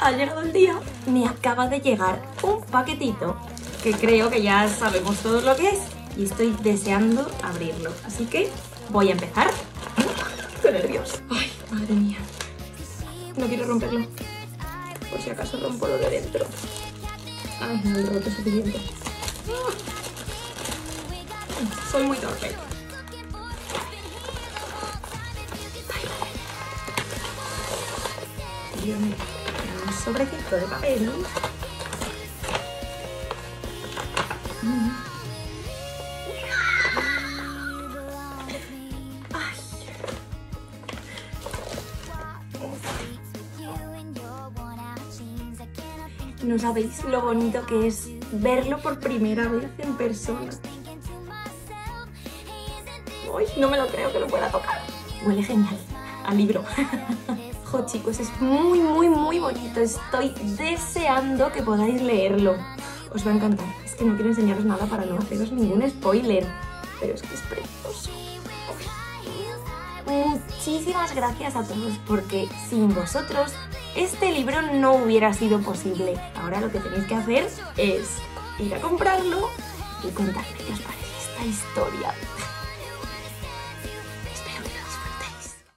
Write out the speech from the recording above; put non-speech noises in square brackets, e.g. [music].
ha llegado el día. Me acaba de llegar un paquetito que creo que ya sabemos todos lo que es y estoy deseando abrirlo. Así que voy a empezar. ¡Qué nervios! ¡Ay, madre mía! No quiero romperlo. Por si acaso rompo lo de dentro. Ay, no he roto suficiente. Soy muy torpe. Dios mío, un sobrecito de papel. No sabéis lo bonito que es verlo por primera vez en persona. Uy, no me lo creo que lo pueda tocar. Huele genial. Al libro. [laughs] Chicos, es muy, muy, muy bonito. Estoy deseando que podáis leerlo. Os va a encantar. Es que no quiero enseñaros nada para no haceros ningún spoiler. Pero es que es precioso. Muchísimas gracias a todos porque sin vosotros este libro no hubiera sido posible. Ahora lo que tenéis que hacer es ir a comprarlo y contarme qué os parece esta historia.